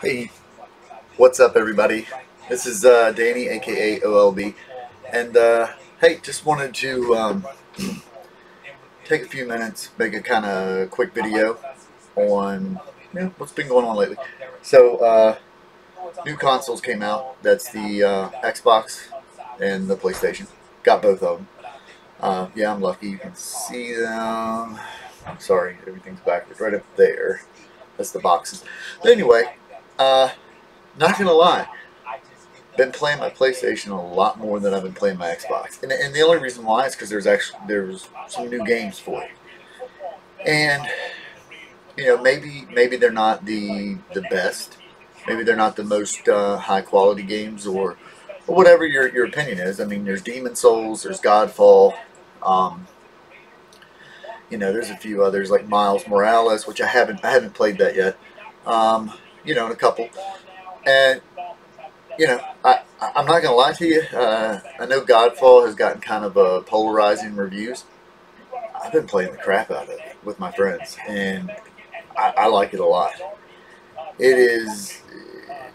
Hey, what's up, everybody? This is uh, Danny, aka OLB, and uh, hey, just wanted to um, take a few minutes, make a kind of quick video on what's been going on lately. So, uh, new consoles came out. That's the uh, Xbox and the PlayStation. Got both of them. Uh, yeah, I'm lucky. You can see them. I'm sorry, everything's backwards. Right up there. That's the boxes. But anyway, uh, not gonna lie, been playing my PlayStation a lot more than I've been playing my Xbox, and, and the only reason why is because there's actually there's some new games for it, and you know maybe maybe they're not the the best, maybe they're not the most uh, high quality games or, or whatever your your opinion is. I mean, there's Demon Souls, there's Godfall. Um, you know, there's a few others like Miles Morales, which I haven't I haven't played that yet. Um, you know, in a couple, and you know, I I'm not gonna lie to you. Uh, I know Godfall has gotten kind of uh, polarizing reviews. I've been playing the crap out of it with my friends, and I, I like it a lot. It is,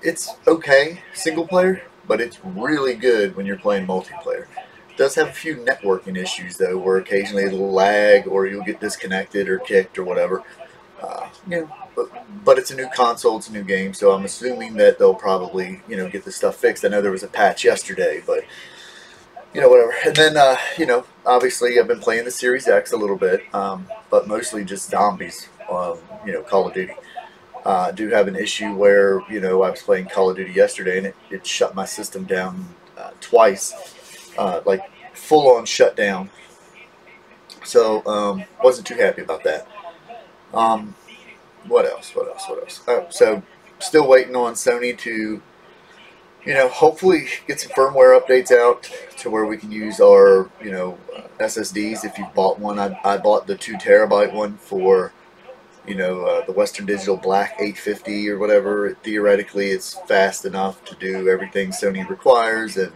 it's okay single player, but it's really good when you're playing multiplayer does have a few networking issues though, where occasionally it'll lag or you'll get disconnected or kicked or whatever. Uh, you know, but, it's a new console, it's a new game, so I'm assuming that they'll probably you know get the stuff fixed. I know there was a patch yesterday, but you know whatever. And then uh, you know, obviously I've been playing the Series X a little bit, um, but mostly just zombies. Um, you know, Call of Duty. Uh, do have an issue where you know I was playing Call of Duty yesterday and it, it shut my system down uh, twice uh, like full on shutdown. So um, wasn't too happy about that. Um, what else? What else? What else? Oh, so still waiting on Sony to, you know, hopefully get some firmware updates out to where we can use our, you know, uh, SSDs. If you bought one, I, I bought the two terabyte one for, you know, uh, the Western Digital Black 850 or whatever. Theoretically, it's fast enough to do everything Sony requires and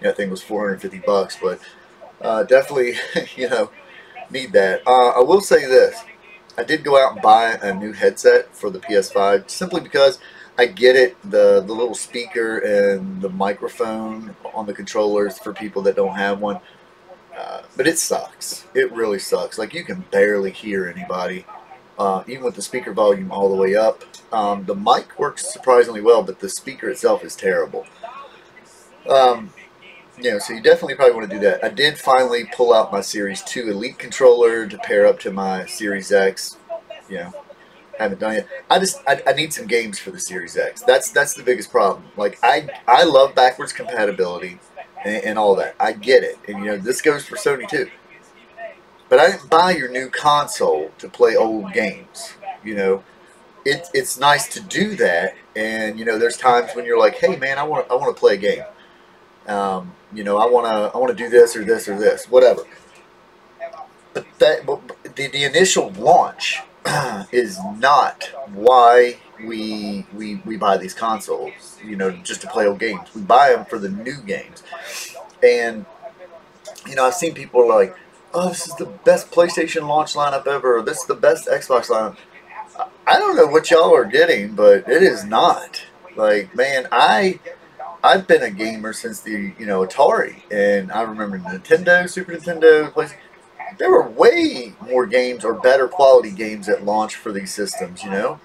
you know, I think it was 450 bucks, but uh, definitely, you know, need that. Uh, I will say this. I did go out and buy a new headset for the PS5 simply because I get it, the, the little speaker and the microphone on the controllers for people that don't have one. Uh, but it sucks. It really sucks. Like, you can barely hear anybody, uh, even with the speaker volume all the way up. Um, the mic works surprisingly well, but the speaker itself is terrible. Um, yeah, so you definitely probably want to do that. I did finally pull out my Series 2 Elite controller to pair up to my Series X. You know, haven't done it. I just I, I need some games for the Series X. That's that's the biggest problem. Like I I love backwards compatibility and, and all that. I get it, and you know this goes for Sony too. But I didn't buy your new console to play old games. You know, it, it's nice to do that, and you know there's times when you're like, hey man, I want I want to play a game. Um, you know, I want to I want to do this or this or this, whatever. But that but the the initial launch is not why we we we buy these consoles. You know, just to play old games. We buy them for the new games, and you know, I've seen people like, "Oh, this is the best PlayStation launch lineup ever. This is the best Xbox lineup." I don't know what y'all are getting, but it is not. Like, man, I I've been a gamer since the you know Atari, and I remember Nintendo, Super Nintendo, PlayStation. There were way more games or better quality games at launch for these systems. You know,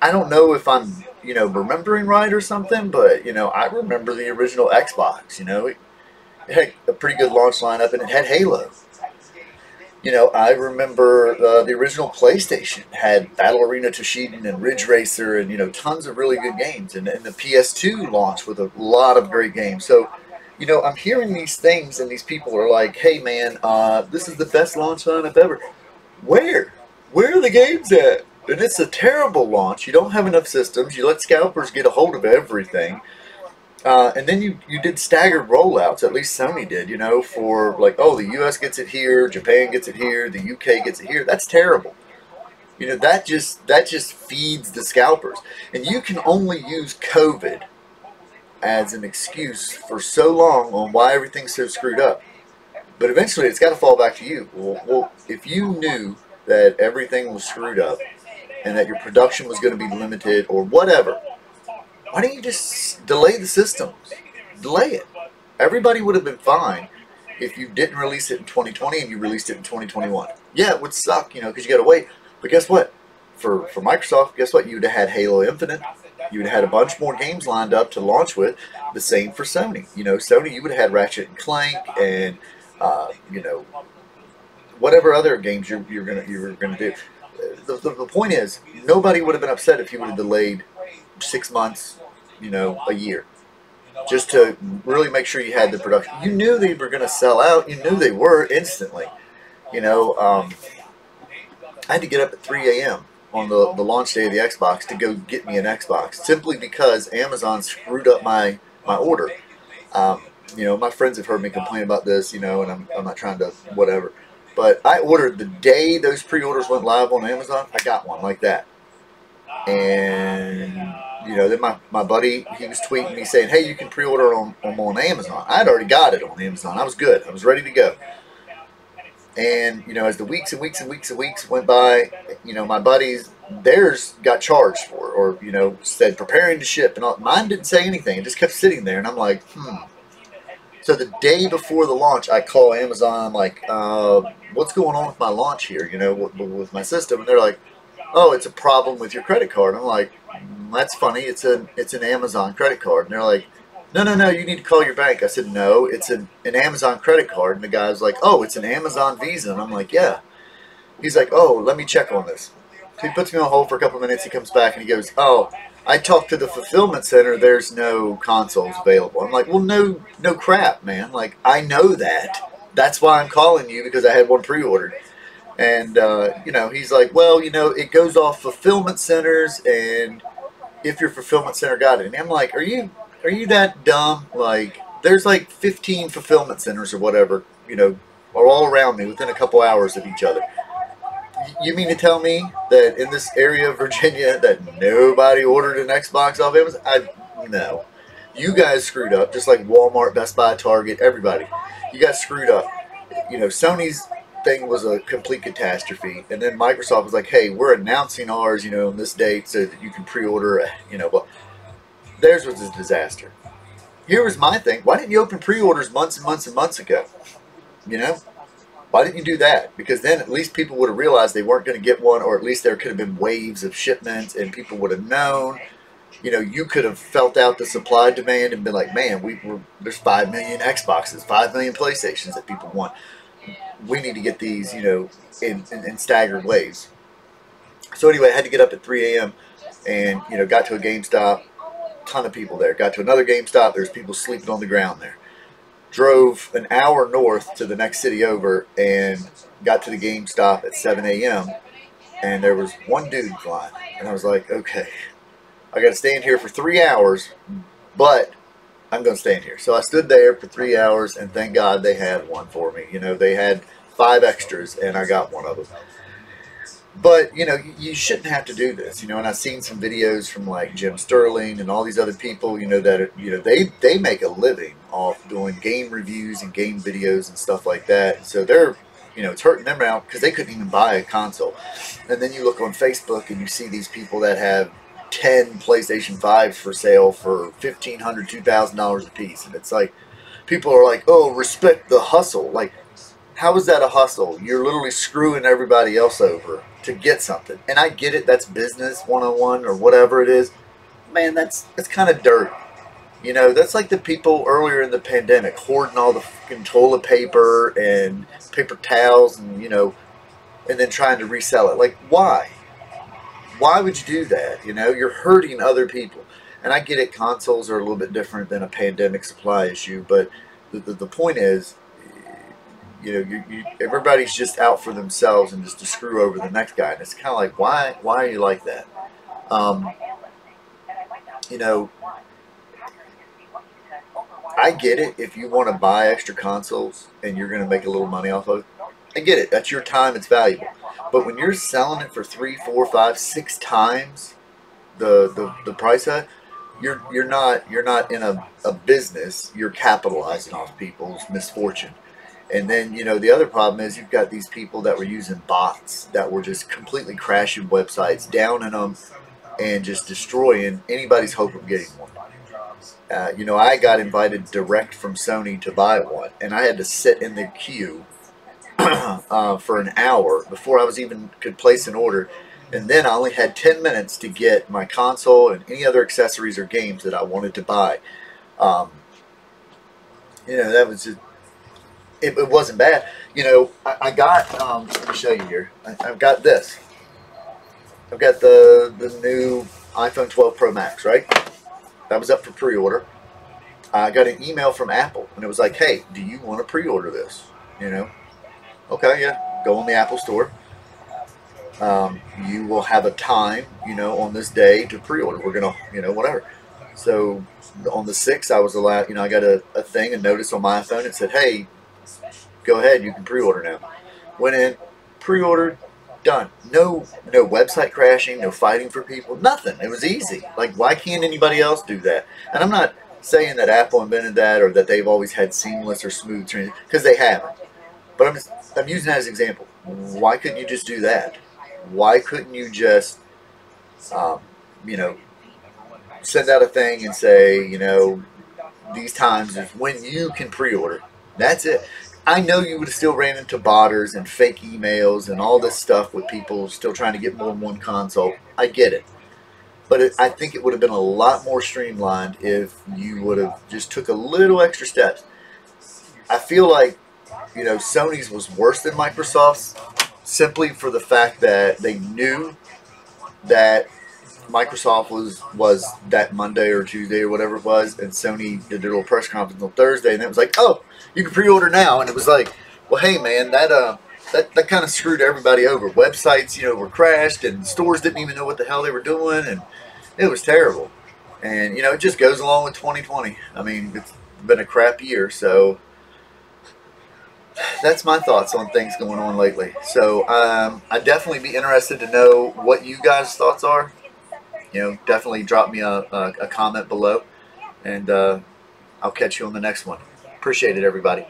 I don't know if I'm you know remembering right or something, but you know I remember the original Xbox. You know, it had a pretty good launch lineup, and it had Halo you know, I remember uh, the original PlayStation had Battle Arena Toshinden and Ridge Racer and, you know, tons of really good games. And, and the PS2 launched with a lot of great games. So, you know, I'm hearing these things and these people are like, hey, man, uh, this is the best launch lineup ever. Where? Where are the games at? And it's a terrible launch. You don't have enough systems. You let scalpers get a hold of everything. Uh, and then you, you did staggered rollouts, at least Sony did, you know, for like, oh, the US gets it here, Japan gets it here, the UK gets it here. That's terrible. You know, that just that just feeds the scalpers. And you can only use COVID as an excuse for so long on why everything's so screwed up. But eventually it's got to fall back to you. Well, well, if you knew that everything was screwed up and that your production was going to be limited or whatever, why don't you just delay the systems? Delay it. Everybody would have been fine if you didn't release it in 2020 and you released it in 2021. Yeah, it would suck, you know, because you got to wait. But guess what? For for Microsoft, guess what? You'd have had Halo Infinite. You'd have had a bunch more games lined up to launch with. The same for Sony. You know, Sony, you would have had Ratchet and Clank and uh, you know whatever other games you're, you're gonna you're gonna do. The, the, the point is, nobody would have been upset if you would have delayed six months, you know, a year just to really make sure you had the production. You knew they were going to sell out. You knew they were instantly. You know, um, I had to get up at 3 a.m. on the, the launch day of the Xbox to go get me an Xbox simply because Amazon screwed up my, my order. Um, you know, my friends have heard me complain about this, you know, and I'm, I'm not trying to whatever. But I ordered the day those pre-orders went live on Amazon, I got one like that. And you know, then my, my buddy, he was tweeting me saying, hey, you can pre-order on, on, on Amazon. I'd already got it on Amazon. I was good. I was ready to go. And, you know, as the weeks and weeks and weeks and weeks went by, you know, my buddies, theirs got charged for, or, you know, said preparing to ship. And all, mine didn't say anything. It just kept sitting there. And I'm like, hmm. So the day before the launch, I call Amazon. I'm like, uh, what's going on with my launch here, you know, with, with my system? And they're like, oh, it's a problem with your credit card. I'm like, that's funny. It's a it's an Amazon credit card. And they're like, no, no, no, you need to call your bank. I said, no, it's an, an Amazon credit card. And the guy's like, oh, it's an Amazon Visa. And I'm like, yeah. He's like, oh, let me check on this. So he puts me on hold for a couple minutes. He comes back and he goes, oh, I talked to the fulfillment center. There's no consoles available. I'm like, well, no, no crap, man. Like, I know that. That's why I'm calling you because I had one pre-ordered. And, uh, you know, he's like, well, you know, it goes off fulfillment centers and if your fulfillment center got it. And I'm like, are you are you that dumb? Like, there's like 15 fulfillment centers or whatever, you know, are all around me within a couple hours of each other. You mean to tell me that in this area of Virginia that nobody ordered an Xbox off Amazon? I no. You guys screwed up, just like Walmart, Best Buy, Target, everybody. You guys screwed up. You know, Sony's thing was a complete catastrophe. And then Microsoft was like, hey, we're announcing ours, you know, on this date so that you can pre-order, you know, but theirs was a disaster. Here was my thing. Why didn't you open pre-orders months and months and months ago? You know? Why didn't you do that? Because then at least people would have realized they weren't going to get one, or at least there could have been waves of shipments and people would have known. You know, you could have felt out the supply demand and been like, man, we, we're, there's 5 million Xboxes, 5 million PlayStations that people want we need to get these, you know, in, in, in staggered ways. So anyway, I had to get up at 3 a.m. and, you know, got to a GameStop. Ton of people there. Got to another GameStop. There's people sleeping on the ground there. Drove an hour north to the next city over and got to the GameStop at 7 a.m. And there was one dude flying. And I was like, okay, I got to stand here for three hours, but I'm going to stay in here. So I stood there for three hours, and thank God they had one for me. You know, they had five extras, and I got one of them. But, you know, you shouldn't have to do this, you know, and I've seen some videos from, like, Jim Sterling and all these other people, you know, that, you know, they, they make a living off doing game reviews and game videos and stuff like that. So they're, you know, it's hurting them out because they couldn't even buy a console. And then you look on Facebook and you see these people that have 10 PlayStation 5s for sale for $1,500, $2,000 a piece. And it's like, people are like, oh, respect the hustle. Like, how is that a hustle? You're literally screwing everybody else over to get something. And I get it, that's business 101 or whatever it is. Man, that's, that's kind of dirt. You know, that's like the people earlier in the pandemic hoarding all the fucking toilet paper and paper towels and, you know, and then trying to resell it. Like, why? Why would you do that? You know, you're hurting other people. And I get it, consoles are a little bit different than a pandemic supply issue, but the, the, the point is, you know, you, you, everybody's just out for themselves and just to screw over the next guy. And it's kind of like, why, why are you like that? Um, you know, I get it if you want to buy extra consoles and you're going to make a little money off of it. I get it. That's your time. It's valuable. But when you're selling it for three, four, five, six times the the, the price of you're you're not you're not in a, a business. You're capitalizing off people's misfortune. And then, you know, the other problem is you've got these people that were using bots that were just completely crashing websites, downing them, and just destroying anybody's hope of getting one. Uh, you know, I got invited direct from Sony to buy one, and I had to sit in the queue uh, for an hour before I was even could place an order. And then I only had 10 minutes to get my console and any other accessories or games that I wanted to buy. Um, you know, that was it, it wasn't bad. You know, I, I got, um, let me show you here. I, I've got this. I've got the, the new iPhone 12 Pro Max, right? That was up for pre-order. I got an email from Apple, and it was like, hey, do you want to pre-order this? You know, okay, yeah, go on the Apple Store. Um, you will have a time, you know, on this day to pre-order. We're gonna, you know, whatever. So on the sixth, I was allowed, you know, I got a, a thing, a notice on my phone. It said, hey, go ahead, you can pre-order now. Went in, pre-ordered, done. No, no website crashing, no fighting for people, nothing. It was easy. Like, why can't anybody else do that? And I'm not saying that Apple invented that or that they've always had seamless or smooth because they haven't. But I'm just, I'm using that as an example. Why couldn't you just do that? Why couldn't you just, um, you know, send out a thing and say, you know, these times is when you can pre-order. That's it. I know you would have still ran into botters and fake emails and all this stuff with people still trying to get more than one console. I get it. But it, I think it would have been a lot more streamlined if you would have just took a little extra steps. I feel like, you know, Sony's was worse than Microsoft's simply for the fact that they knew that Microsoft was was that Monday or Tuesday or whatever it was, and Sony did their little press conference on Thursday, and it was like, oh, you can pre-order now, and it was like, well, hey man, that uh, that that kind of screwed everybody over. Websites, you know, were crashed, and stores didn't even know what the hell they were doing, and it was terrible. And you know, it just goes along with 2020. I mean, it's been a crap year, so that's my thoughts on things going on lately. So um, I'd definitely be interested to know what you guys' thoughts are you know, definitely drop me a, a, a comment below, and uh, I'll catch you on the next one. Appreciate it, everybody.